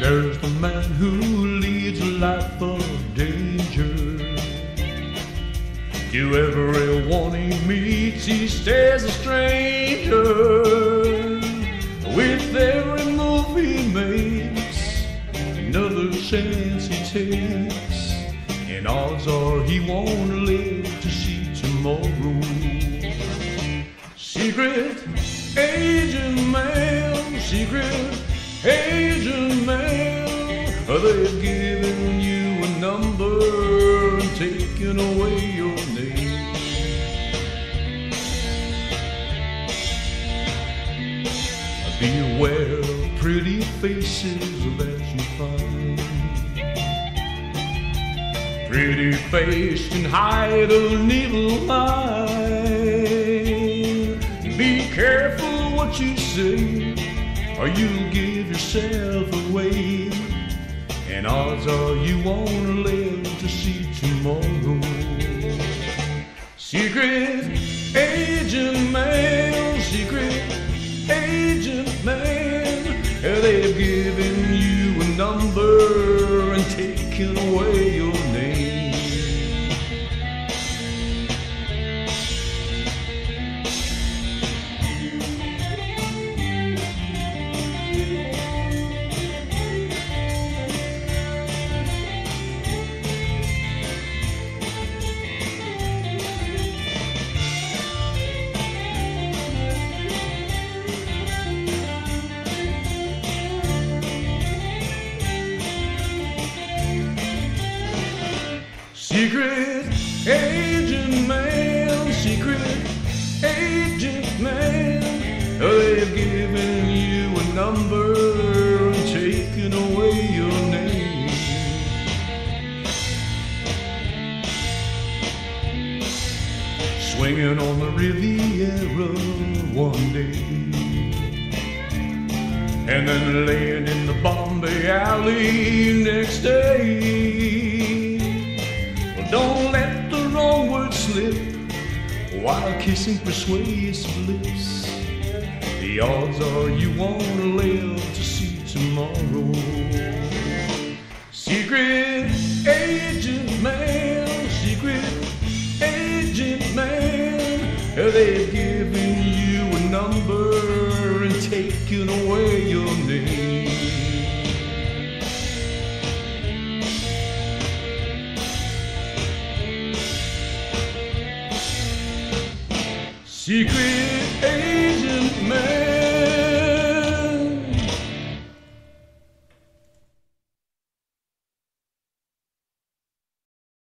There's the man who leads a life of danger. To everyone he meets, he stays a stranger. With every move he makes, another chance he takes, and odds are he won't live to see tomorrow. Secret agent man, secret agent man, they've given you a number and taken away your name. Beware of pretty faces that you find. Pretty face and hide an evil mind. Be careful what you say, or you'll give yourself away. And odds are you won't live to see tomorrow. Secret agent man, secret agent man, they've given you a number and taken away Secret agent man, secret agent man, they've given you a number and taken away your name. Swinging on the Riviera one day. And then laying in the Bombay Alley next day. Slip while kissing persuasive lips. The odds are you won't live to see tomorrow. Secret agent man, secret agent man, they've Secret agent man.